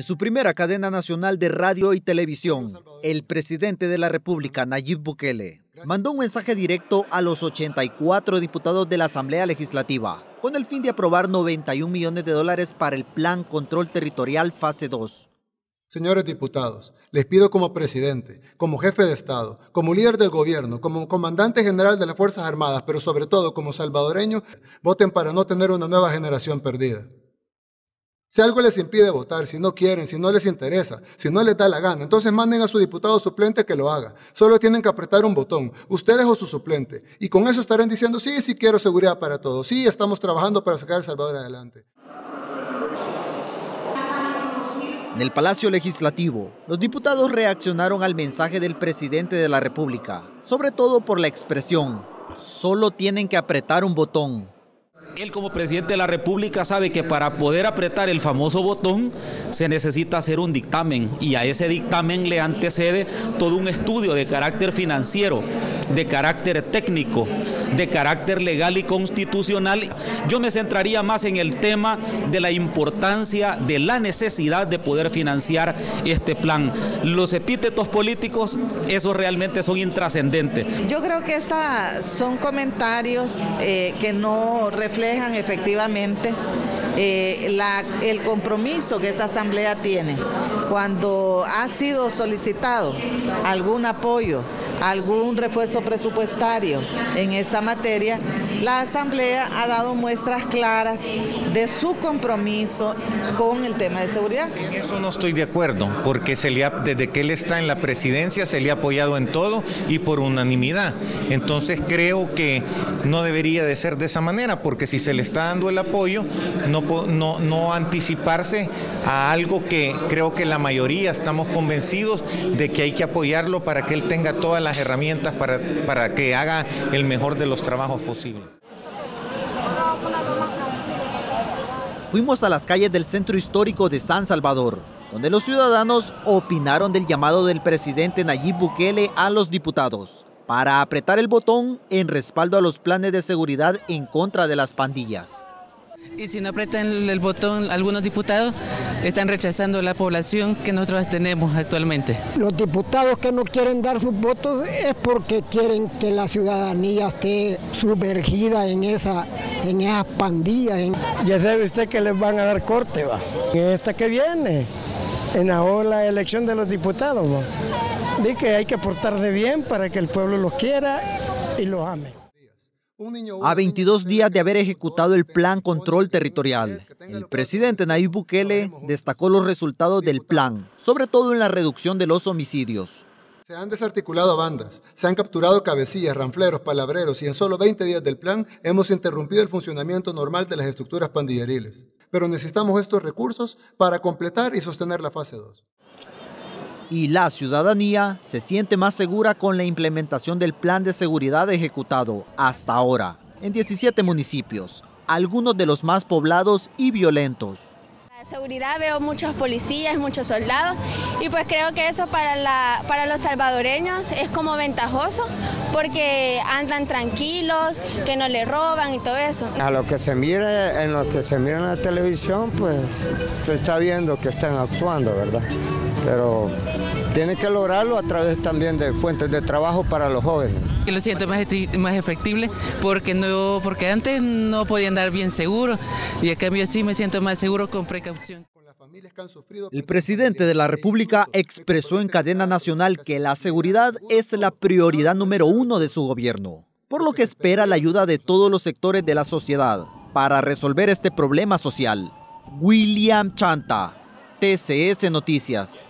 En su primera cadena nacional de radio y televisión, el presidente de la República, Nayib Bukele, mandó un mensaje directo a los 84 diputados de la Asamblea Legislativa, con el fin de aprobar 91 millones de dólares para el Plan Control Territorial Fase 2. Señores diputados, les pido como presidente, como jefe de Estado, como líder del gobierno, como comandante general de las Fuerzas Armadas, pero sobre todo como salvadoreño, voten para no tener una nueva generación perdida. Si algo les impide votar, si no quieren, si no les interesa, si no les da la gana, entonces manden a su diputado suplente que lo haga. Solo tienen que apretar un botón, ustedes o su suplente. Y con eso estarán diciendo, sí, sí quiero seguridad para todos, sí, estamos trabajando para sacar a El Salvador adelante. En el Palacio Legislativo, los diputados reaccionaron al mensaje del presidente de la República, sobre todo por la expresión, solo tienen que apretar un botón. Él como presidente de la República sabe que para poder apretar el famoso botón se necesita hacer un dictamen. Y a ese dictamen le antecede todo un estudio de carácter financiero, de carácter técnico, de carácter legal y constitucional. Yo me centraría más en el tema de la importancia de la necesidad de poder financiar este plan. Los epítetos políticos, esos realmente son intrascendentes. Yo creo que estos son comentarios eh, que no reflejan efectivamente eh, el compromiso que esta Asamblea tiene. Cuando ha sido solicitado algún apoyo algún refuerzo presupuestario en esa materia, la Asamblea ha dado muestras claras de su compromiso con el tema de seguridad. Eso no estoy de acuerdo, porque desde que él está en la presidencia se le ha apoyado en todo y por unanimidad. Entonces creo que no debería de ser de esa manera, porque si se le está dando el apoyo, no, anticiparse a algo que creo que la mayoría estamos convencidos de que hay que apoyarlo para que él tenga todas las herramientas para, para que haga el mejor de los trabajos posibles. Fuimos a las calles del centro histórico de San Salvador, donde los ciudadanos opinaron del llamado del presidente Nayib Bukele a los diputados para apretar el botón en respaldo a los planes de seguridad en contra de las pandillas. Y si no apretan el botón algunos diputados, están rechazando la población que nosotros tenemos actualmente. Los diputados que no quieren dar sus votos es porque quieren que la ciudadanía esté sumergida en, esa, en esas pandillas. Ya sabe usted que les van a dar corte, va. En esta que viene, en la elección de los diputados, va. De que hay que portarse bien para que el pueblo los quiera y los ame. A 22 días de haber ejecutado el Plan Control Territorial, el presidente Nayib Bukele destacó los resultados del plan, sobre todo en la reducción de los homicidios. Se han desarticulado bandas, se han capturado cabecillas, ranfleros, palabreros y en solo 20 días del plan hemos interrumpido el funcionamiento normal de las estructuras pandilleriles. Pero necesitamos estos recursos para completar y sostener la fase 2 y la ciudadanía se siente más segura con la implementación del plan de seguridad ejecutado hasta ahora en 17 municipios, algunos de los más poblados y violentos. Seguridad veo muchos policías, muchos soldados y pues creo que eso para, la, para los salvadoreños es como ventajoso porque andan tranquilos, que no le roban y todo eso. A lo que se mira en lo que se mira en la televisión pues se está viendo que están actuando, ¿verdad? Pero tiene que lograrlo a través también de fuentes de trabajo para los jóvenes. Que lo siento más, más efectible porque, no, porque antes no podía andar bien seguro y a cambio sí me siento más seguro con precaución. El presidente de la República expresó en cadena nacional que la seguridad es la prioridad número uno de su gobierno, por lo que espera la ayuda de todos los sectores de la sociedad para resolver este problema social. William Chanta, TCS Noticias.